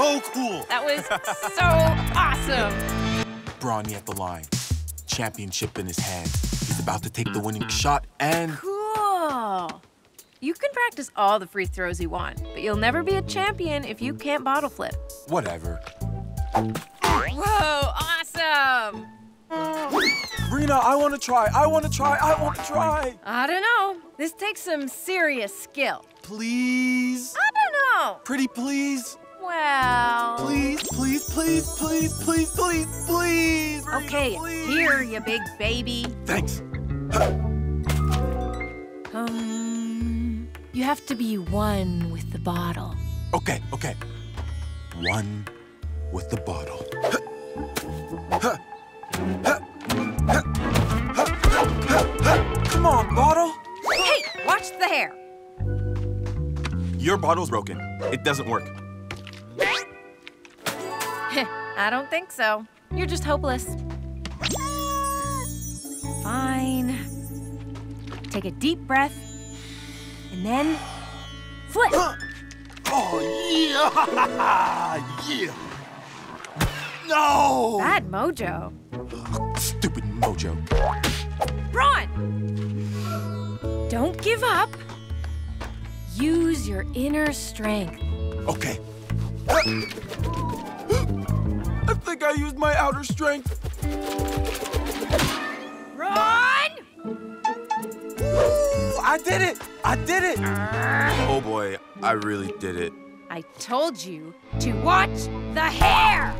so cool. That was so awesome. Bronny at the line, championship in his hand. He's about to take the winning shot and Cool. You can practice all the free throws you want, but you'll never be a champion if you can't bottle flip. whatever. Whoa, awesome! Brina, I want to try. I want to try. I want to try. I don't know. This takes some serious skill. Please. I don't know. Pretty please. Well. Please, please, please, please, please, please, please. Okay, please. here, you big baby. Thanks. Um, you have to be one with the bottle. Okay, okay. One with the bottle. Come on, bottle. Hey, watch the hair. Your bottle's broken. It doesn't work. I don't think so. You're just hopeless. Fine. Take a deep breath, and then flip. Oh, yeah! yeah! No! Bad mojo. Stupid mojo. Bron! Don't give up. Use your inner strength. Okay. I used my outer strength. Bron! I did it! I did it! Oh boy, I really did it. I told you to watch the hair!